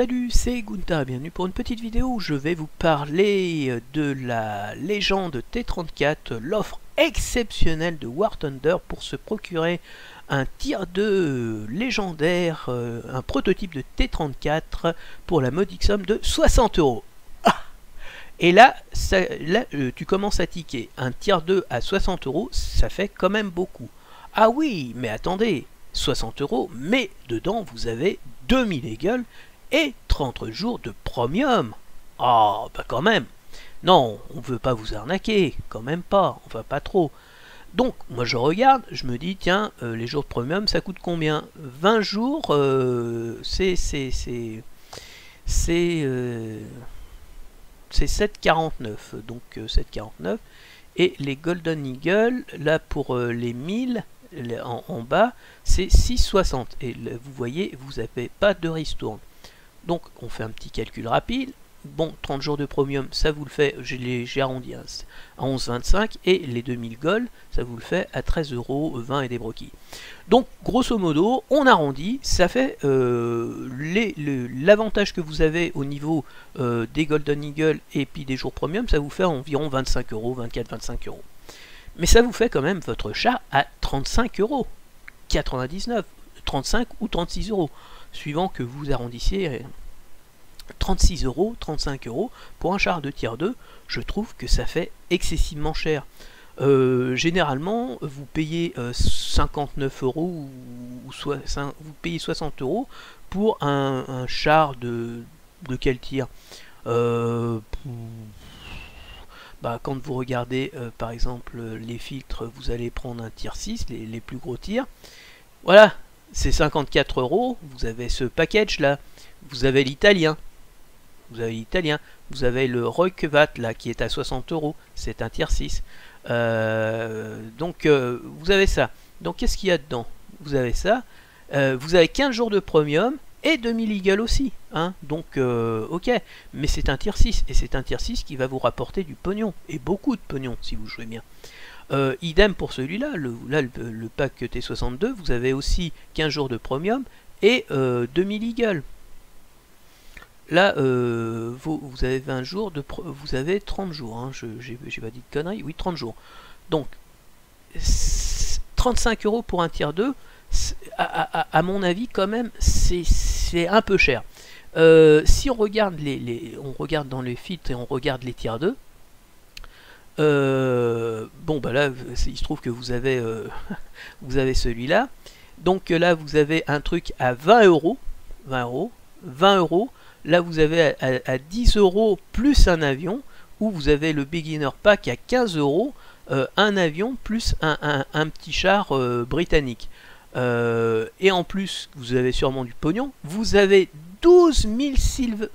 Salut, c'est Gunta, bienvenue pour une petite vidéo où je vais vous parler de la légende T34, l'offre exceptionnelle de War Thunder pour se procurer un tir de légendaire, euh, un prototype de T34 pour la modique somme de 60 euros. Ah Et là, euh, tu commences à tiquer. Un tir 2 à 60 euros, ça fait quand même beaucoup. Ah oui, mais attendez, 60 euros, mais dedans vous avez 2000 Eagles et 30 jours de premium. Ah, bah quand même. Non, on veut pas vous arnaquer, quand même pas, enfin pas trop. Donc, moi je regarde, je me dis, tiens, euh, les jours de premium, ça coûte combien? 20 jours, euh, c'est... c'est... c'est... c'est... Euh, c'est 7,49, donc 7,49. Et les Golden Eagle, là pour les 1000, en, en bas, c'est 6,60. Et vous voyez, vous n'avez pas de ristourne. Donc on fait un petit calcul rapide. Bon, 30 jours de premium, ça vous le fait, j'ai arrondi à 11,25 et les 2000 gold, ça vous le fait à 13,20€ et des broquilles. Donc, grosso modo, on arrondit, ça fait euh, l'avantage que vous avez au niveau euh, des Golden Eagle et puis des jours premium, ça vous fait environ 25 euros, 24-25 euros. Mais ça vous fait quand même votre chat à 35 euros, 99, 35 ou 36 euros suivant que vous arrondissiez 36 euros, 35 euros pour un char de tiers 2, je trouve que ça fait excessivement cher. Euh, généralement, vous payez 59 euh, euros ou, vous payez 60 euros pour un, char de, de quel tir? Euh, bah, Quand vous regardez par exemple les filtres, vous allez prendre un tir 6, les, les plus gros tirs. Voilà, c'est 54 euros, vous avez ce package là, vous avez l'italien, vous avez l'italien, vous avez le Roykevat là qui est à 60 euros, c'est un tiers 6. Euh, donc euh, vous avez ça. Donc qu'est-ce qu'il y a dedans? Vous avez ça, euh, vous avez 15 jours de premium et 2000 Eagle aussi. Hein. Donc ok, mais c'est un tiers 6 et c'est un tiers 6 qui va vous rapporter du pognon. Et beaucoup de pognon si vous jouez bien. Euh, idem pour celui-là, le, pack T62, vous avez aussi 15 jours de premium et 2000 euh, Eagle. Là, euh, vous, avez 20 jours, vous avez 30 jours, hein, j'ai pas dit de conneries, oui 30 jours. Donc, 35 euros pour un tiers 2, à, mon avis quand même, c'est un peu cher. si on regarde, les, on regarde dans les filtres et on regarde les tiers 2, euh, bon, bah là, il se trouve que vous avez, euh, vous avez celui-là. Donc là, vous avez un truc à 20 euros. 20 euros. 20 euros. Là, vous avez à, 10 euros plus un avion. Ou vous avez le beginner pack à 15 euros. Euh, un avion plus un, un petit char britannique. et en plus, vous avez sûrement du pognon. Vous avez 12 000 silver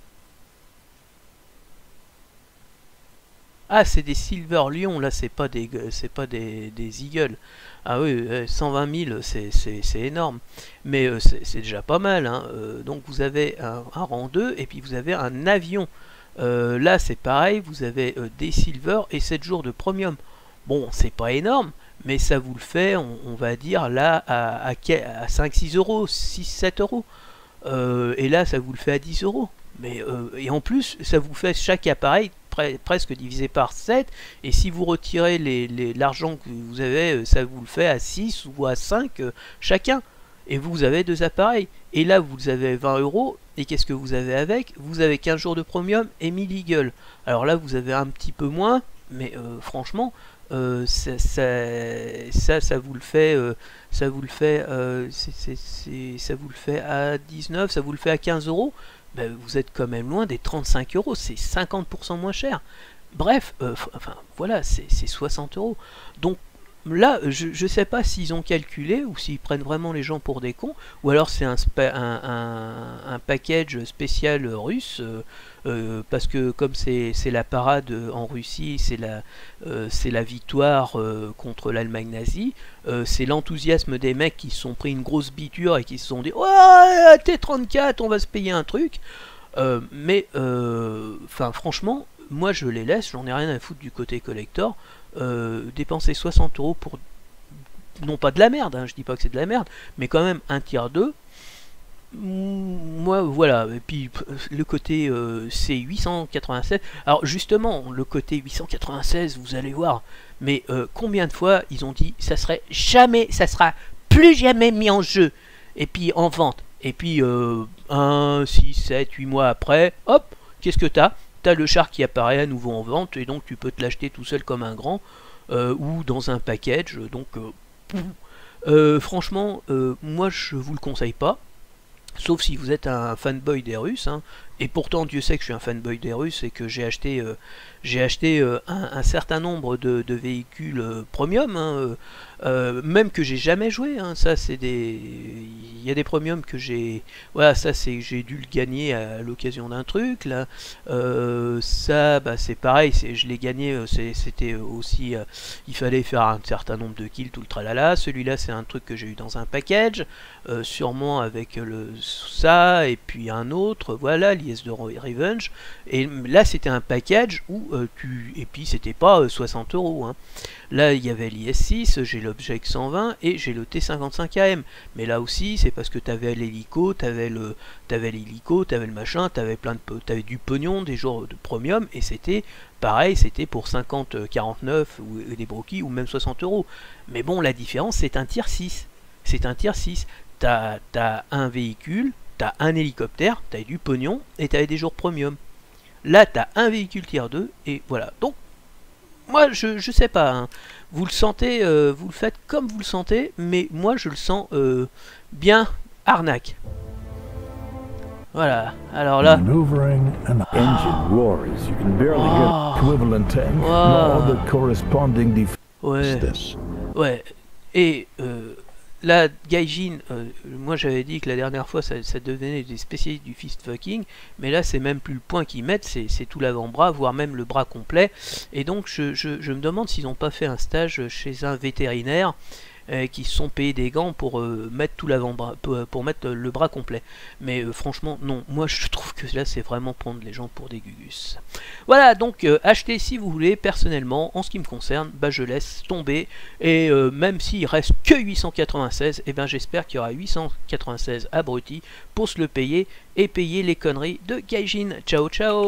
Ah, c'est des Silver Lion, là, c'est pas des c'est pas des, Eagles. Ah oui, 120 000, c'est énorme. Mais euh, c'est déjà pas mal. Hein. Euh, donc vous avez un, rang 2 et puis vous avez un avion. Euh, là, c'est pareil, vous avez des Silver et 7 jours de Premium. Bon, c'est pas énorme, mais ça vous le fait, on, va dire, là, à, à, à 5-6 euros, 6-7 euros. et là, ça vous le fait à 10 euros. Mais, et en plus, ça vous fait chaque appareil presque divisé par 7. Et si vous retirez l'argent que vous avez, euh, ça vous le fait à 6 ou à 5 euh, chacun. Et vous avez deux appareils. Et là, vous avez 20 euros. Et qu'est-ce que vous avez avec? Vous avez 15 jours de premium et 1000 Eagle. Alors là, vous avez un petit peu moins. Mais euh, franchement, ça, ça, vous le fait, ça vous le fait, ça vous le fait à 19, ça vous le fait à 15 euros. Ben, vous êtes quand même loin des 35 euros, c'est 50% moins cher. Bref, euh, enfin voilà, c'est 60 euros. Donc là, je ne sais pas s'ils ont calculé ou s'ils prennent vraiment les gens pour des cons, ou alors c'est un, package spécial russe, euh, euh, parce que comme c'est la parade en Russie, c'est la, la victoire contre l'Allemagne nazie, c'est l'enthousiasme des mecs qui se sont pris une grosse biture et qui se sont dit Ouais, T34, on va se payer un truc. mais, enfin, franchement, moi je les laisse, j'en ai rien à foutre du côté collector. Euh, dépenser 60 euros pour non pas de la merde, hein, je dis pas que c'est de la merde, mais quand même un tiers 2, moi, voilà. Et puis, le côté euh, c'est 896. Alors, justement, le côté 896, vous allez voir. Mais euh, combien de fois ils ont dit ça serait jamais, ça sera plus jamais mis en jeu et puis en vente. Et puis, 1, 6, 7, 8 mois après, hop, qu'est-ce que t'as? Le char qui apparaît à nouveau en vente et donc tu peux te l'acheter tout seul comme un grand ou dans un package. Donc, franchement, moi je vous le conseille pas. Sauf si vous êtes un fanboy des Russes, hein. Et pourtant Dieu sait que je suis un fanboy des Russes et que j'ai acheté, euh, j'ai acheté euh, un, certain nombre de, véhicules euh, premium, hein, même que j'ai jamais joué. Hein. ça c'est des, il y a des premiums que j'ai, voilà ça c'est j'ai dû le gagner à l'occasion d'un truc là. ça bah, c'est pareil, je l'ai gagné, c'était aussi, il fallait faire un certain nombre de kills tout le tralala. Celui-là c'est un truc que j'ai eu dans un package, sûrement avec le ça, et puis un autre, voilà, l'IS de Revenge. Et là, c'était un package où euh, tu. Et puis, c'était pas 60 euh, euros. Hein. Là, il y avait l'IS6, j'ai l'Object 120 et j'ai le T55AM. Mais là aussi, c'est parce que tu avais l'hélico, tu avais le t'avais l'hélico, tu avais le machin, tu avais plein de avais du pognon, des jours de premium, et c'était pareil, c'était pour 50, 49 ou des broquis ou même 60 euros. Mais bon, la différence, c'est un tier 6. C'est un tier 6 t'as as un véhicule, t'as un hélicoptère, t'as du pognon et t'as des jours premium. Là, t'as un véhicule tier 2 et voilà. Donc, moi, je, je sais pas. Hein. Vous le sentez, euh, vous le faites comme vous le sentez, mais moi, je le sens euh, bien arnaque. Voilà, alors là. Ouais. Ouais. Et euh, Là, Gaijin, euh, moi j'avais dit que la dernière fois ça, devenait des spécialistes du fist fucking, mais là c'est même plus le point qu'ils mettent, c'est tout l'avant-bras, voire même le bras complet. Et donc je me demande s'ils n'ont pas fait un stage chez un vétérinaire euh, qui sont payés des gants pour euh, mettre tout l'avant-bras, pour, mettre le bras complet. Mais euh, franchement, non. Moi, je trouve que là, c'est vraiment prendre les gens pour des gugus. Voilà, donc achetez si vous voulez. Personnellement, en ce qui me concerne, bah, je laisse tomber. Et même s'il reste que 896, et eh ben j'espère qu'il y aura 896 abrutis pour se le payer et payer les conneries de Gaijin. Ciao, ciao